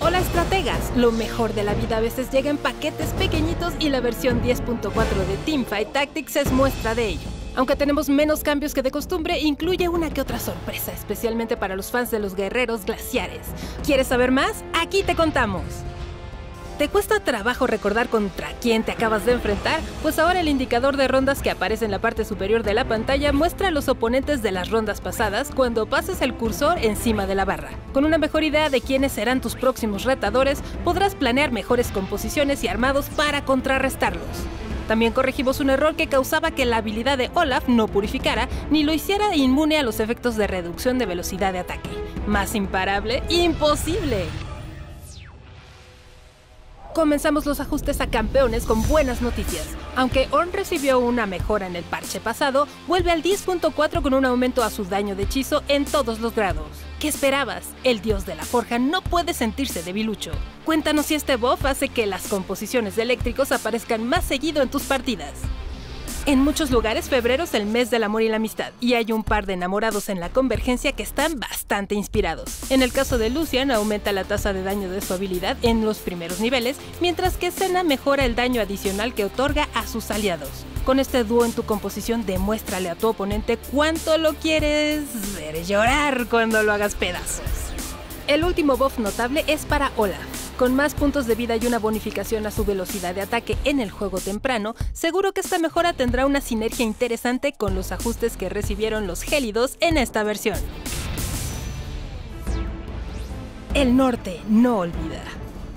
Hola estrategas, lo mejor de la vida a veces llega en paquetes pequeñitos y la versión 10.4 de Teamfight Tactics es muestra de ello. Aunque tenemos menos cambios que de costumbre, incluye una que otra sorpresa, especialmente para los fans de los guerreros glaciares. ¿Quieres saber más? Aquí te contamos. ¿Te cuesta trabajo recordar contra quién te acabas de enfrentar? Pues ahora el indicador de rondas que aparece en la parte superior de la pantalla muestra a los oponentes de las rondas pasadas cuando pases el cursor encima de la barra. Con una mejor idea de quiénes serán tus próximos retadores, podrás planear mejores composiciones y armados para contrarrestarlos. También corregimos un error que causaba que la habilidad de Olaf no purificara ni lo hiciera inmune a los efectos de reducción de velocidad de ataque. Más imparable, imposible. Comenzamos los ajustes a campeones con buenas noticias. Aunque Orn recibió una mejora en el parche pasado, vuelve al 10.4 con un aumento a su daño de hechizo en todos los grados. ¿Qué esperabas? El dios de la forja no puede sentirse debilucho. Cuéntanos si este buff hace que las composiciones de eléctricos aparezcan más seguido en tus partidas. En muchos lugares febrero es el mes del amor y la amistad, y hay un par de enamorados en la convergencia que están bastante inspirados. En el caso de Lucian aumenta la tasa de daño de su habilidad en los primeros niveles, mientras que Senna mejora el daño adicional que otorga a sus aliados. Con este dúo en tu composición demuéstrale a tu oponente cuánto lo quieres ver llorar cuando lo hagas pedazos. El último buff notable es para Olaf. Con más puntos de vida y una bonificación a su velocidad de ataque en el juego temprano, seguro que esta mejora tendrá una sinergia interesante con los ajustes que recibieron los gélidos en esta versión. El norte no olvida.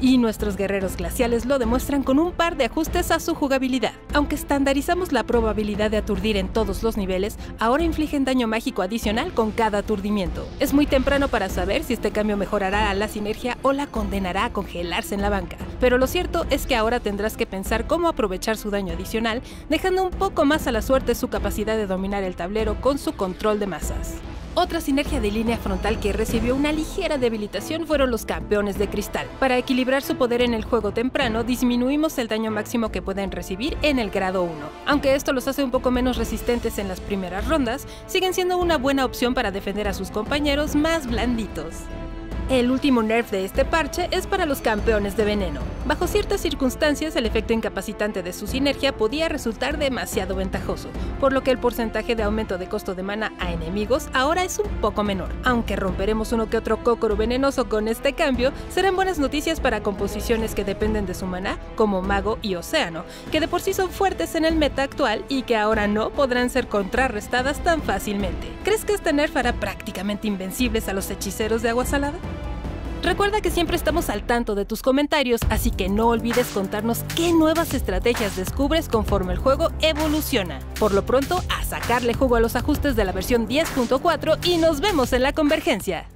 Y nuestros guerreros glaciales lo demuestran con un par de ajustes a su jugabilidad. Aunque estandarizamos la probabilidad de aturdir en todos los niveles, ahora infligen daño mágico adicional con cada aturdimiento. Es muy temprano para saber si este cambio mejorará a la sinergia o la condenará a congelarse en la banca. Pero lo cierto es que ahora tendrás que pensar cómo aprovechar su daño adicional, dejando un poco más a la suerte su capacidad de dominar el tablero con su control de masas. Otra sinergia de línea frontal que recibió una ligera debilitación fueron los campeones de cristal. Para equilibrar su poder en el juego temprano, disminuimos el daño máximo que pueden recibir en el grado 1. Aunque esto los hace un poco menos resistentes en las primeras rondas, siguen siendo una buena opción para defender a sus compañeros más blanditos. El último nerf de este parche es para los campeones de veneno. Bajo ciertas circunstancias, el efecto incapacitante de su sinergia podía resultar demasiado ventajoso, por lo que el porcentaje de aumento de costo de mana a enemigos ahora es un poco menor. Aunque romperemos uno que otro cócoro venenoso con este cambio, serán buenas noticias para composiciones que dependen de su mana, como Mago y Océano, que de por sí son fuertes en el meta actual y que ahora no podrán ser contrarrestadas tan fácilmente. ¿Crees que este nerf hará prácticamente invencibles a los hechiceros de agua salada? Recuerda que siempre estamos al tanto de tus comentarios, así que no olvides contarnos qué nuevas estrategias descubres conforme el juego evoluciona. Por lo pronto, a sacarle jugo a los ajustes de la versión 10.4 y nos vemos en la convergencia.